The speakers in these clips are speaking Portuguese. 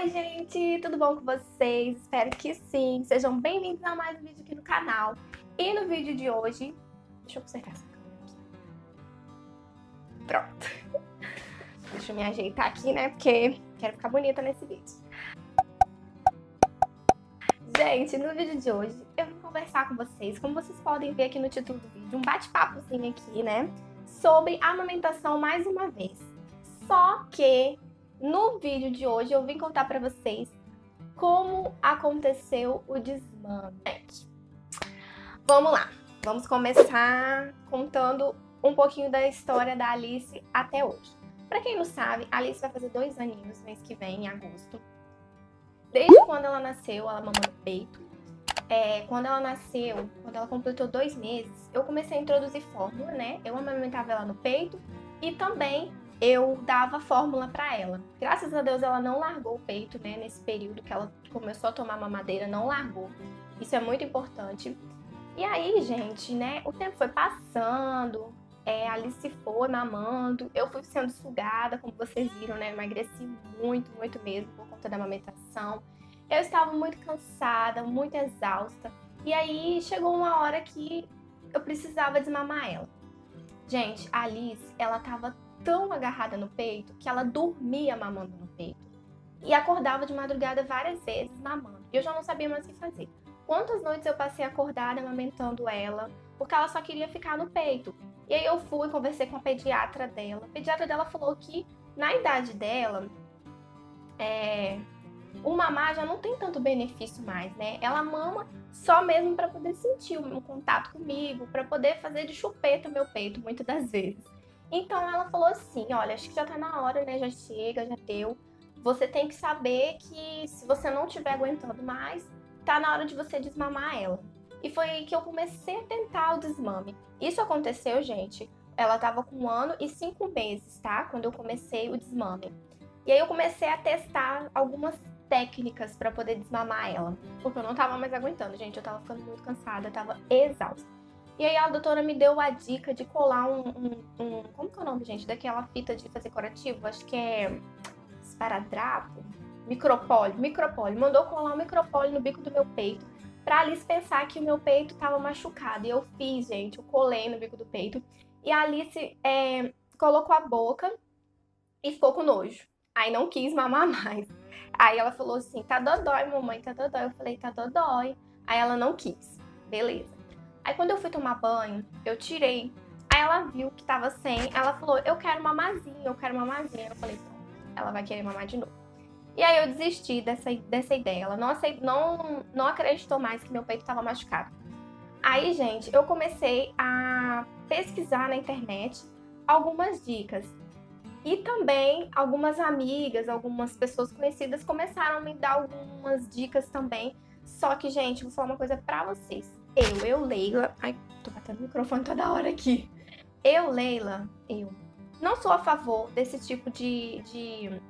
Oi, gente, tudo bom com vocês? Espero que sim. Sejam bem-vindos a mais um vídeo aqui no canal. E no vídeo de hoje... Deixa eu consertar essa câmera aqui. Pronto. Deixa eu me ajeitar aqui, né? Porque quero ficar bonita nesse vídeo. Gente, no vídeo de hoje eu vou conversar com vocês, como vocês podem ver aqui no título do vídeo, um bate-papozinho aqui, né? Sobre amamentação mais uma vez. Só que no vídeo de hoje eu vim contar para vocês como aconteceu o desmame. Vamos lá, vamos começar contando um pouquinho da história da Alice até hoje. Para quem não sabe, a Alice vai fazer dois aninhos mês que vem, em agosto. Desde quando ela nasceu, ela mamou no peito. É, quando ela nasceu, quando ela completou dois meses, eu comecei a introduzir fórmula, né? Eu amamentava ela no peito e também eu dava fórmula para ela. Graças a Deus ela não largou o peito, né? Nesse período que ela começou a tomar mamadeira, não largou. Isso é muito importante. E aí, gente, né? O tempo foi passando, é, a Alice foi mamando, eu fui sendo sugada, como vocês viram, né? Emagreci muito, muito mesmo por conta da amamentação. Eu estava muito cansada, muito exausta. E aí chegou uma hora que eu precisava desmamar ela. Gente, a Alice, ela tava tão agarrada no peito que ela dormia mamando no peito. E acordava de madrugada várias vezes mamando. E eu já não sabia mais o que fazer. Quantas noites eu passei acordada amamentando ela, porque ela só queria ficar no peito. E aí eu fui, conversei com a pediatra dela. A pediatra dela falou que na idade dela, é, o mamar já não tem tanto benefício mais, né? Ela mama só mesmo para poder sentir um contato comigo, para poder fazer de chupeta meu peito muitas das vezes. Então ela falou assim: olha, acho que já tá na hora, né? Já chega, já deu. Você tem que saber que se você não estiver aguentando mais, tá na hora de você desmamar ela. E foi aí que eu comecei a tentar o desmame. Isso aconteceu, gente. Ela tava com um ano e cinco meses, tá? Quando eu comecei o desmame. E aí eu comecei a testar algumas técnicas para poder desmamar ela. Porque eu não tava mais aguentando, gente. Eu tava ficando muito cansada, tava exausta. E aí a doutora me deu a dica de colar um, um, um, Como que é o nome, gente? Daquela fita de fazer curativo? Acho que é. Esparadrapo? Micropólio. Micropólio. Mandou colar um micropólio no bico do meu peito. Pra Alice pensar que o meu peito tava machucado. E eu fiz, gente. Eu colei no bico do peito. E a Alice é, colocou a boca e ficou com nojo. Aí não quis mamar mais. Aí ela falou assim: tá dodói, mamãe, tá dodói. Eu falei: tá dodói. Aí ela não quis. Beleza. Aí quando eu fui tomar banho, eu tirei. Aí ela viu que tava sem, ela falou, eu quero mamazinha, eu quero mamazinha. Eu falei, pronto, ela vai querer mamar de novo. E aí eu desisti dessa, dessa ideia. Ela não, aceit, não, não acreditou mais que meu peito estava machucado. Aí, gente, eu comecei a pesquisar na internet algumas dicas. E também algumas amigas, algumas pessoas conhecidas começaram a me dar algumas dicas também. Só que, gente, vou falar uma coisa pra vocês eu, eu, Leila. Ai, tô batendo o microfone toda hora aqui. Eu, Leila, eu não sou a favor desse tipo de. de,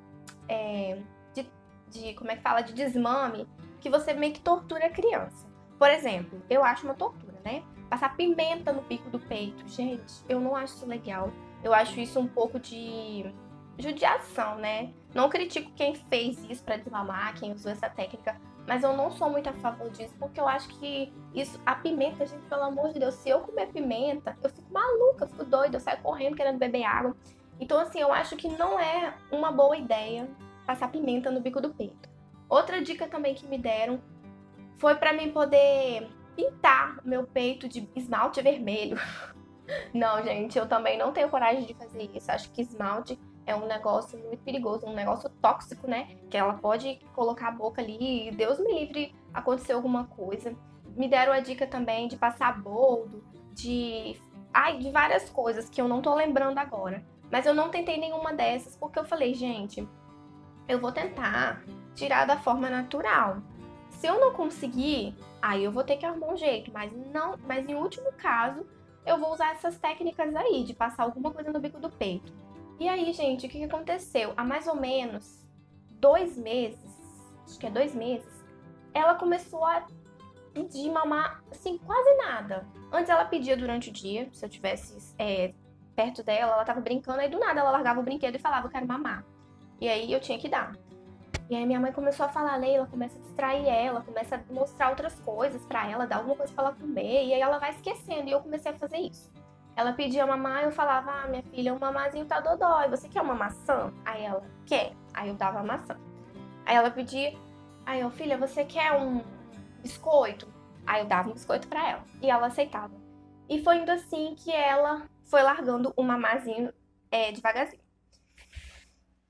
é, de, de como é que fala? De desmame que você meio que tortura a criança. Por exemplo, eu acho uma tortura, né? Passar pimenta no pico do peito. Gente, eu não acho isso legal. Eu acho isso um pouco de judiação, né? Não critico quem fez isso para desmamar, quem usou essa técnica, mas eu não sou muito a favor disso, porque eu acho que isso, a pimenta, gente, pelo amor de Deus, se eu comer pimenta, eu fico maluca, eu fico doida, eu saio correndo querendo beber água. Então, assim, eu acho que não é uma boa ideia passar pimenta no bico do peito. Outra dica também que me deram foi para mim poder pintar meu peito de esmalte vermelho. Não, gente, eu também não tenho coragem de fazer isso. Acho que esmalte é um negócio muito perigoso, um negócio tóxico, né? Que ela pode colocar a boca ali e Deus me livre acontecer alguma coisa. Me deram a dica também de passar boldo, de. Ai, de várias coisas que eu não tô lembrando agora. Mas eu não tentei nenhuma dessas porque eu falei, gente, eu vou tentar tirar da forma natural. Se eu não conseguir, aí eu vou ter que arrumar um jeito, mas não, mas em último caso, eu vou usar essas técnicas aí de passar alguma coisa no bico do peito. E aí, gente, o que aconteceu? Há mais ou menos dois meses, acho que é dois meses, ela começou a pedir mamar, assim, quase nada. Antes ela pedia durante o dia, se eu tivesse é, perto dela, ela tava brincando, aí do nada ela largava o brinquedo e falava, eu quero mamar. E aí eu tinha que dar. E aí minha mãe começou a falar, Leila, começa a distrair ela, começa a mostrar outras coisas para ela, dar alguma coisa para ela comer, e aí ela vai esquecendo. E eu comecei a fazer isso. Ela pedia mamar, eu falava, ah, minha filha, o mamazinho tá dodói, você quer uma maçã? Aí ela, quer. Aí eu dava a maçã. Aí ela pedia, aí eu, filha, você quer um biscoito? Aí eu dava um biscoito para ela. E ela aceitava. E foi indo assim que ela foi largando o mamazinho é, devagarzinho.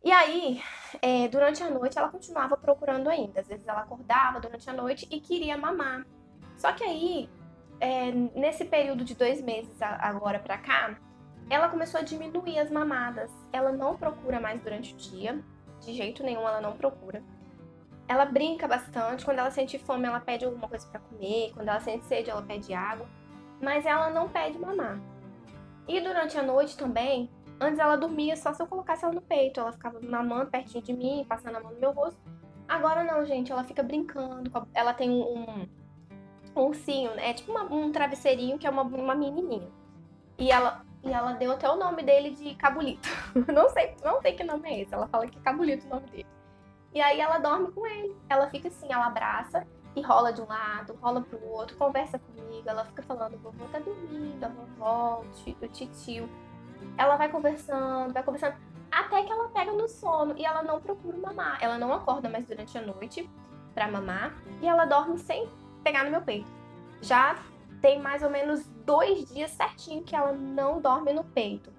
E aí, é, durante a noite, ela continuava procurando ainda. Às vezes ela acordava durante a noite e queria mamar. Só que aí, é, nesse período de dois meses agora pra cá, ela começou a diminuir as mamadas. Ela não procura mais durante o dia, de jeito nenhum ela não procura. Ela brinca bastante, quando ela sente fome ela pede alguma coisa para comer, quando ela sente sede ela pede água, mas ela não pede mamar. E durante a noite também, antes ela dormia só se eu colocasse ela no peito, ela ficava mamando pertinho de mim, passando a mão no meu rosto. Agora não, gente, ela fica brincando, ela tem um, um ursinho, é tipo uma, um travesseirinho que é uma, uma menininha. E ela e ela deu até o nome dele de Cabulito. não sei, não sei que nome é esse. Ela fala que é Cabulito o nome dele. E aí ela dorme com ele. Ela fica assim, ela abraça e rola de um lado, rola pro outro, conversa comigo. Ela fica falando, vovô tá dormindo, a vovó, o titio. Ela vai conversando, vai conversando, até que ela pega no sono e ela não procura mamar. Ela não acorda mais durante a noite para mamar e ela dorme sem pegar no meu peito. Já tem mais ou menos dois dias certinho que ela não dorme no peito.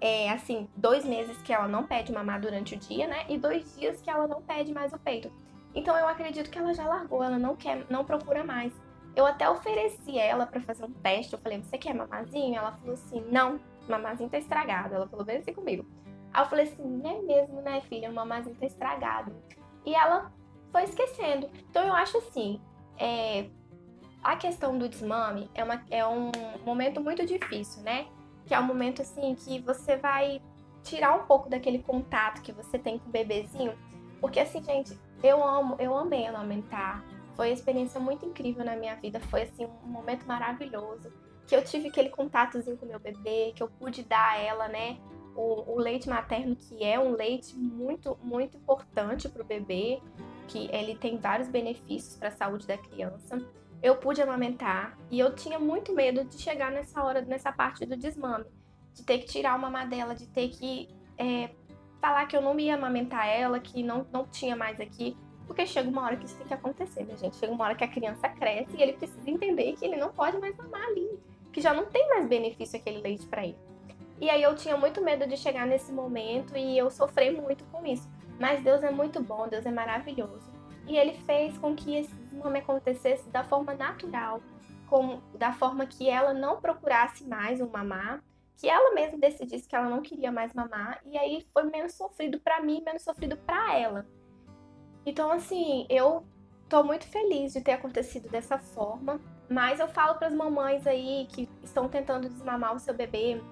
É assim, dois meses que ela não pede mamar durante o dia, né? E dois dias que ela não pede mais o peito. Então eu acredito que ela já largou, ela não quer, não procura mais. Eu até ofereci ela para fazer um teste. Eu falei, você quer mamazinho? Ela falou assim, não, mamazinho tá estragado. Ela falou bem assim comigo. Aí eu falei assim, é mesmo, né, filha? O mamazinho tá estragado. E ela foi esquecendo. Então eu acho assim, é, a questão do desmame é, uma, é um momento muito difícil, né? Que é um momento assim que você vai tirar um pouco daquele contato que você tem com o bebezinho. Porque assim, gente, eu amo, eu amei amamentar. Foi uma experiência muito incrível na minha vida. Foi assim um momento maravilhoso. Que eu tive aquele contatozinho com meu bebê, que eu pude dar a ela, né? O, o leite materno, que é um leite muito, muito importante para o bebê, que ele tem vários benefícios para a saúde da criança eu pude amamentar e eu tinha muito medo de chegar nessa hora, nessa parte do desmame, de ter que tirar uma madela, de ter que é, falar que eu não ia amamentar ela, que não, não tinha mais aqui, porque chega uma hora que isso tem que acontecer, né, gente? Chega uma hora que a criança cresce e ele precisa entender que ele não pode mais mamar ali, que já não tem mais benefício aquele leite para ele. E aí eu tinha muito medo de chegar nesse momento e eu sofri muito com isso. Mas Deus é muito bom, Deus é maravilhoso. E ele fez com que esse desmame acontecesse da forma natural, com, da forma que ela não procurasse mais um mamar, que ela mesma decidisse que ela não queria mais mamar, e aí foi menos sofrido para mim, menos sofrido para ela. Então, assim, eu tô muito feliz de ter acontecido dessa forma, mas eu falo para as mamães aí que estão tentando desmamar o seu bebê,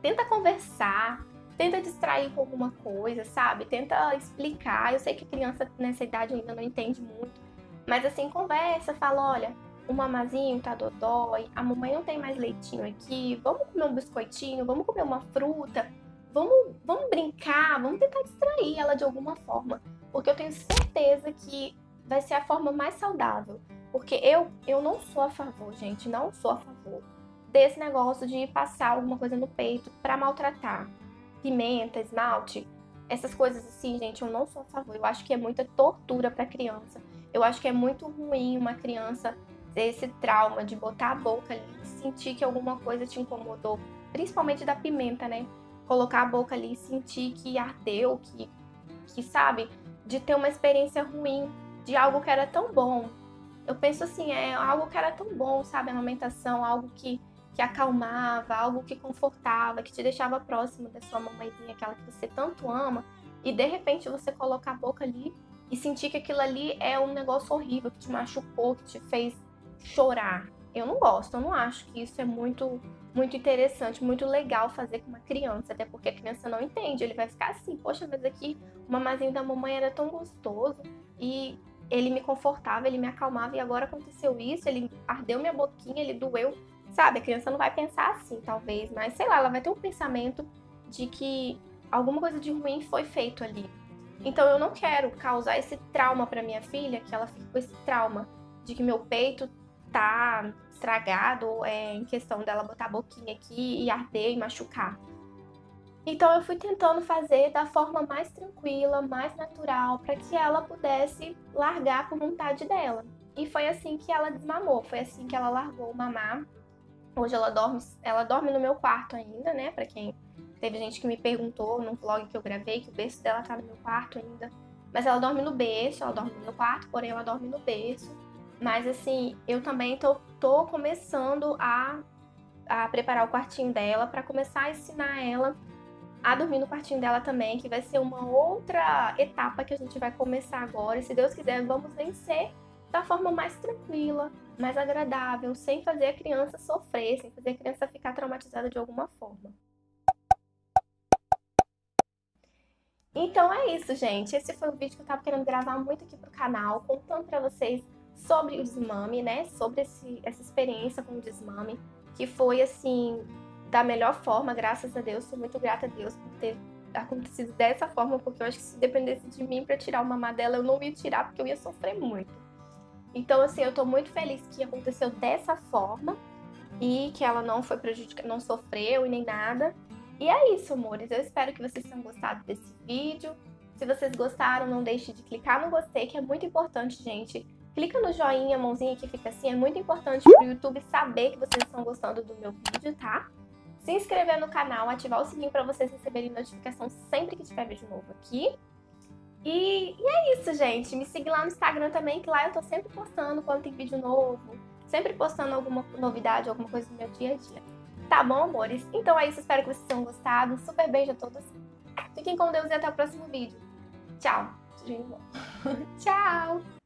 tenta conversar, tenta distrair com alguma coisa, sabe? Tenta explicar. Eu sei que criança nessa idade ainda não entende muito, mas assim, conversa, fala, olha, o mamazinho tá dodói, a mamãe não tem mais leitinho aqui, vamos comer um biscoitinho, vamos comer uma fruta, vamos, vamos brincar, vamos tentar distrair ela de alguma forma, porque eu tenho certeza que vai ser a forma mais saudável, porque eu, eu não sou a favor, gente, não sou a favor desse negócio de passar alguma coisa no peito para maltratar pimenta, esmalte, essas coisas assim, gente, eu não sou a favor. Eu acho que é muita tortura para criança. Eu acho que é muito ruim uma criança ter esse trauma de botar a boca ali, sentir que alguma coisa te incomodou, principalmente da pimenta, né? Colocar a boca ali e sentir que ardeu, que, que sabe, de ter uma experiência ruim de algo que era tão bom. Eu penso assim, é algo que era tão bom, sabe? A amamentação, algo que que acalmava, algo que confortava, que te deixava próximo da sua mamãezinha, aquela que você tanto ama, e de repente você colocar a boca ali e sentir que aquilo ali é um negócio horrível, que te machucou, que te fez chorar. Eu não gosto, eu não acho que isso é muito muito interessante, muito legal fazer com uma criança, até porque a criança não entende, ele vai ficar assim, poxa, mas aqui o mamazinho da mamãe era tão gostoso e ele me confortava, ele me acalmava e agora aconteceu isso, ele ardeu minha boquinha, ele doeu Sabe, a criança não vai pensar assim, talvez, mas sei lá, ela vai ter um pensamento de que alguma coisa de ruim foi feito ali. Então eu não quero causar esse trauma para minha filha, que ela fique com esse trauma de que meu peito tá estragado, é, em questão dela botar a boquinha aqui e arder e machucar. Então eu fui tentando fazer da forma mais tranquila, mais natural, para que ela pudesse largar por vontade dela. E foi assim que ela desmamou, foi assim que ela largou o mamar. Hoje ela dorme, ela dorme no meu quarto ainda, né? Para quem Teve gente que me perguntou no vlog que eu gravei que o berço dela tá no meu quarto ainda. Mas ela dorme no berço, ela dorme no meu quarto, porém ela dorme no berço. Mas assim, eu também tô, tô começando a, a preparar o quartinho dela para começar a ensinar ela a dormir no quartinho dela também, que vai ser uma outra etapa que a gente vai começar agora. E se Deus quiser, vamos vencer da forma mais tranquila, mais agradável, sem fazer a criança sofrer, sem fazer a criança ficar traumatizada de alguma forma. Então é isso, gente. Esse foi o vídeo que eu tava querendo gravar muito aqui pro canal, contando pra vocês sobre o desmame, né? Sobre esse, essa experiência com o desmame, que foi, assim, da melhor forma, graças a Deus. Sou muito grata a Deus por ter acontecido dessa forma, porque eu acho que se dependesse de mim para tirar mamá dela, eu não ia tirar, porque eu ia sofrer muito. Então, assim, eu tô muito feliz que aconteceu dessa forma e que ela não foi prejudicada, não sofreu e nem nada. E é isso, amores. Eu espero que vocês tenham gostado desse vídeo. Se vocês gostaram, não deixe de clicar no gostei, que é muito importante, gente. Clica no joinha, mãozinha que fica assim, é muito importante para o YouTube saber que vocês estão gostando do meu vídeo, tá? Se inscrever no canal, ativar o sininho para vocês receberem notificação sempre que tiver vídeo novo aqui. E, e, é isso, gente. Me siga lá no Instagram também, que lá eu tô sempre postando quando tem vídeo novo. Sempre postando alguma novidade, alguma coisa do meu dia a dia. Tá bom, amores? Então é isso, espero que vocês tenham gostado. super beijo a todos. Fiquem com Deus e até o próximo vídeo. Tchau. Tchau.